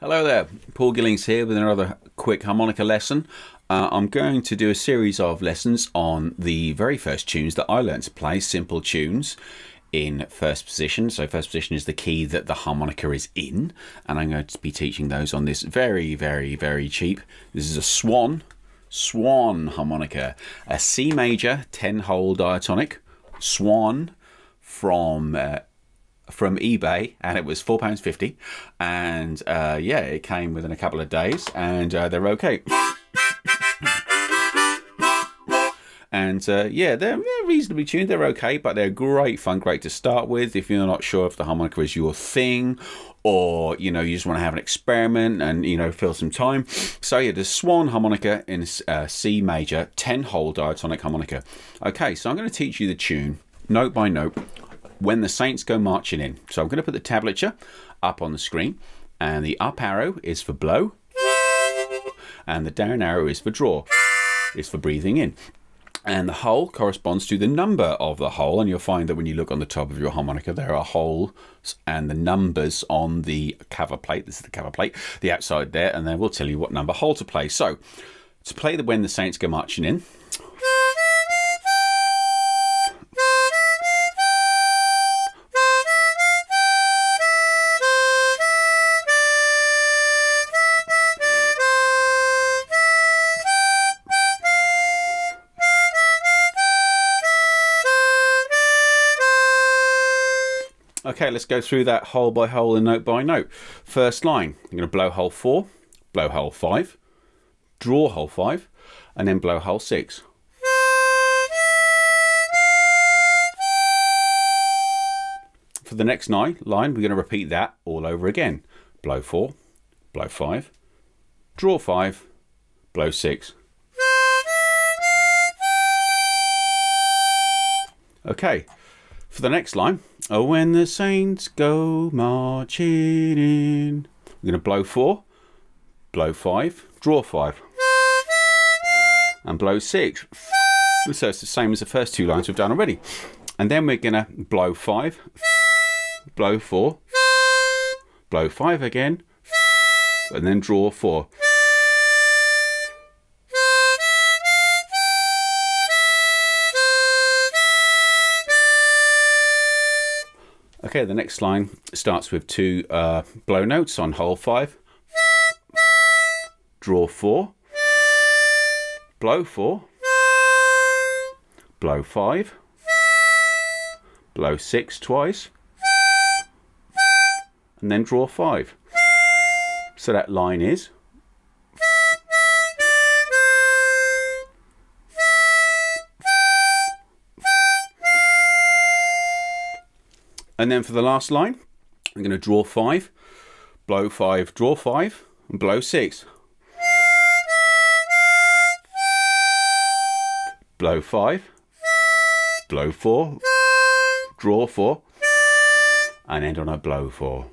Hello there, Paul Gillings here with another quick harmonica lesson. Uh, I'm going to do a series of lessons on the very first tunes that I learned to play, simple tunes in first position. So first position is the key that the harmonica is in, and I'm going to be teaching those on this very, very, very cheap. This is a Swan, Swan harmonica, a C major 10 hole diatonic, Swan from uh, from eBay and it was four pounds fifty, and uh, yeah, it came within a couple of days, and uh, they're okay. And uh, yeah, they're, they're, reasonably tuned. They're okay, but they're great fun, great to start with. If you're not sure if the harmonica is your thing, or you know you just want to have an experiment and you know fill some time. So yeah, the Swan harmonica in uh, C major, ten hole diatonic harmonica. Okay, so I'm going to teach you the tune note by note when the Saints go marching in. So I'm going to put the tablature up on the screen, and the up arrow is for blow, and the down arrow is for draw, is for breathing in. And the hole corresponds to the number of the hole, and you'll find that when you look on the top of your harmonica, there are holes and the numbers on the cover plate. This is the cover plate, the outside there, and then we'll tell you what number hole to play. So, to play the When the Saints Go Marching In, Okay, let's go through that hole by hole and note by note. First line, I'm going to blow hole 4, blow hole 5, draw hole 5, and then blow hole 6. For the next line, line, we're going to repeat that all over again. Blow 4, blow 5, draw 5, blow 6. Okay, for the next line, oh, when the saints go marching in, we're going to blow four, blow five, draw five, and blow six. So it's the same as the first two lines we've done already. And then we're going to blow five, blow four, blow five again, and then draw four. Okay, the next line starts with two uh, blow notes on hole five. Draw four. Blow four. Blow five. Blow six twice. And then draw five. So that line is And then for the last line, I'm going to draw five, blow five, draw five, and blow six. Blow five, blow four, draw four, and end on a blow four.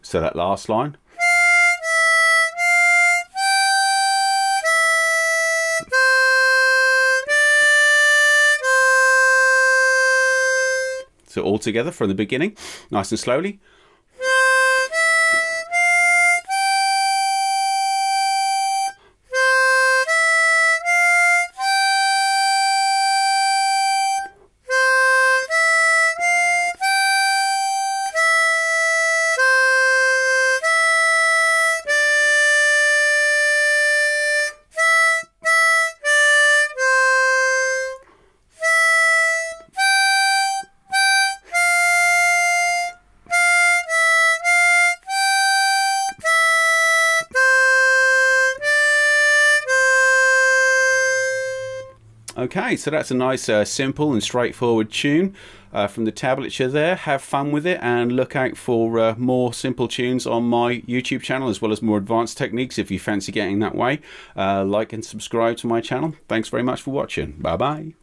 So that last line, So all together from the beginning, nice and slowly. Okay, so that's a nice, uh, simple and straightforward tune uh, from the tablature there. Have fun with it and look out for uh, more simple tunes on my YouTube channel as well as more advanced techniques if you fancy getting that way. Uh, like and subscribe to my channel. Thanks very much for watching. Bye bye.